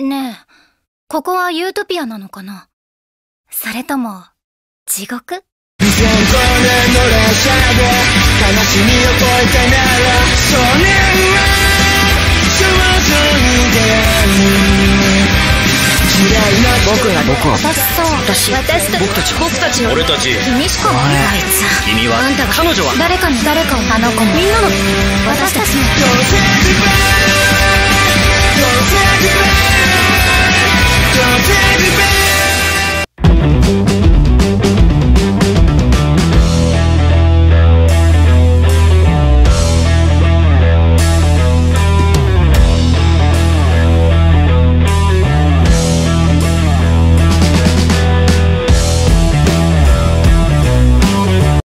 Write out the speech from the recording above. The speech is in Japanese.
ねえ、ここはユートピアなのかな？それとも、地獄？2005年の列車で悲しみを越えたなら少年は上手に出会う嫌いな僕が僕は。私そう、私、私たち、僕たち僕たちの、俺たち。君しかあい。つ。君は。あんたが、彼女は。誰かに、誰かを、あの子、みんなの、